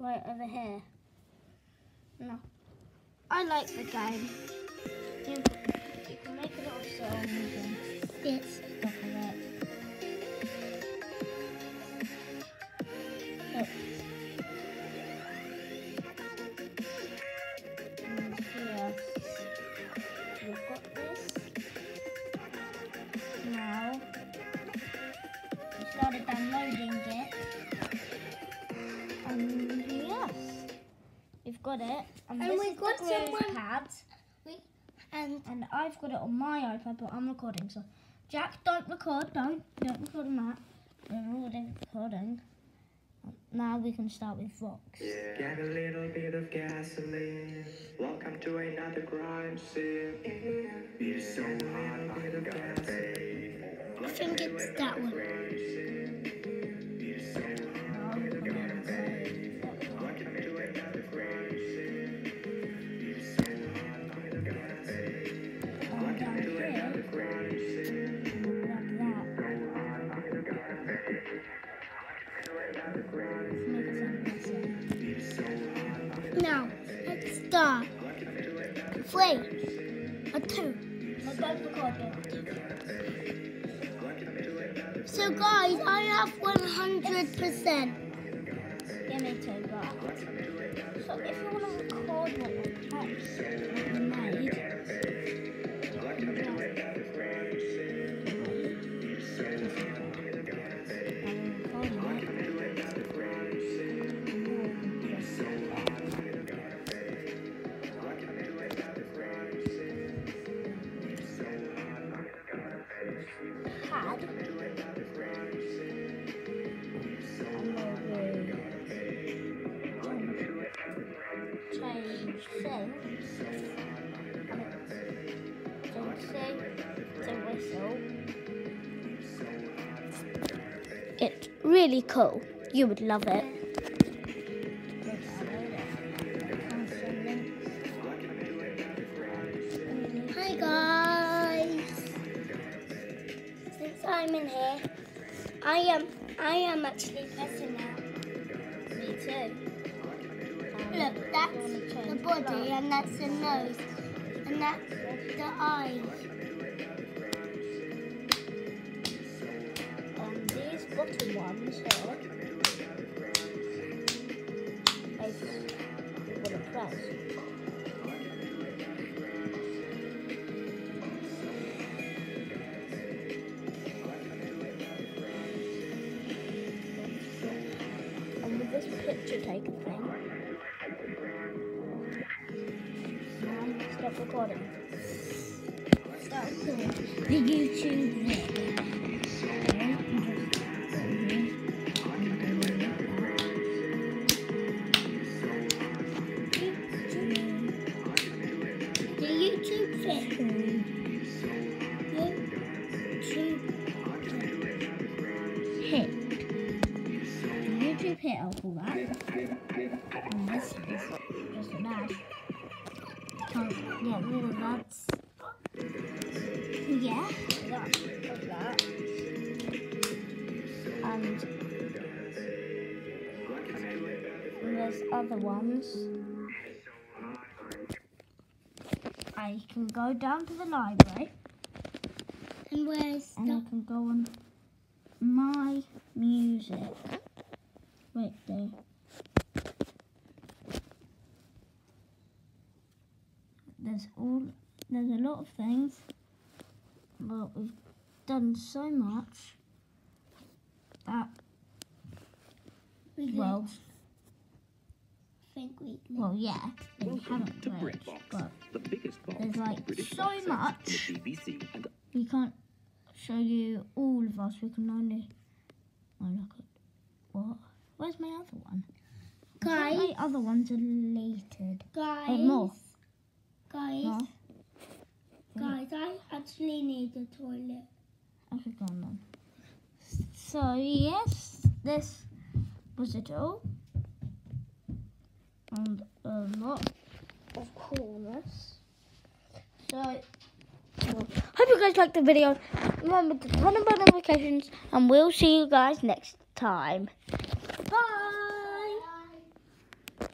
right over here. No. I like the game. You, can make a little song Yes. Got it. And, And this we've is got the groove someone- pad. And And I've got it on my iPad, but I'm recording. So, Jack, don't record. Don't. Don't record on that. We're already recording. Now we can start with Vox. Get a little bit of gasoline. Welcome to another crime scene. It's so hot, bit of gasoline. I think it's that one. Now, let's start. Three. A two. So guys, I have 100%. Yeah, me too, but... So if you want to It's really cool. You would love it. I'm in here, I am I am actually pressing now. Me too. Look, that's the body and that's the nose and that's the eyes. Um, these bottom ones here. I've got to press. This picture taker thing. Now, stop recording. Start recording. The YouTube The YouTube hit, I'll that. And this is just a dash. Can't get rid of that. Yeah, that, that. And, and there's other ones. I can go down to the library and where's and I can go on my music. Wait there. There's all there's a lot of things, but we've done so much that we well think we well yeah we haven't to read, BritBox, but the biggest box there's, like, British so box much. the BBC and we can't show you all of us. We can only oh look at what? Where's my other one? Guys my other one's deleted. Oh, guys Oh, more. guys No? guys I actually need the toilet. Okay, go on then. So yes, this was it all. And a lot of coolness. So well, hope you guys liked the video. Remember to turn on notifications and we'll see you guys next time.